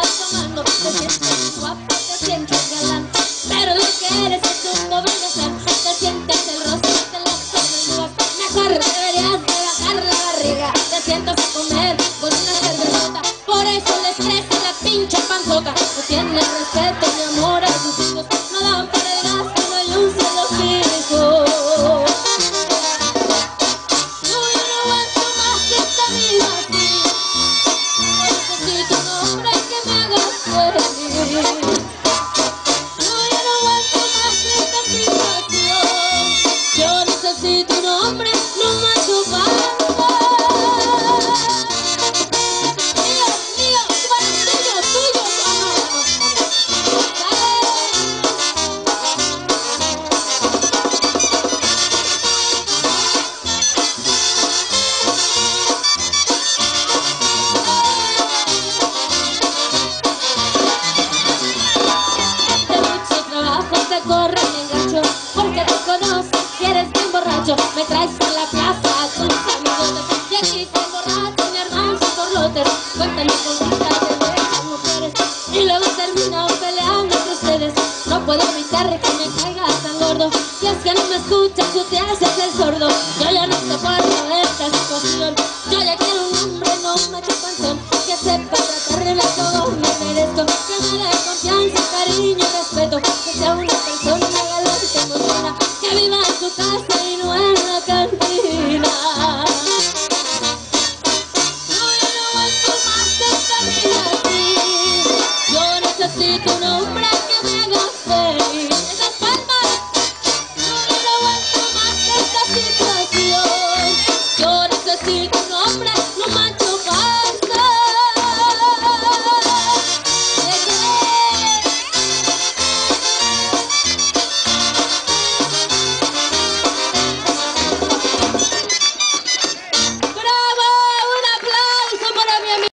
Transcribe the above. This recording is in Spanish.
pasas tomando. Te sientes guapo, te sientes galán. Pero lo que eres es un pobre ser. Te sientes el rostro, te lo desnudas. Mejor deberías de la barriga. Te sientas a comer con una cervezota. Por eso les crece la pinche panzota. No tienen respeto see arman sus borlotes Cuentan cositas de esas mujeres Y luego terminan peleando entre ustedes. No puedo evitar que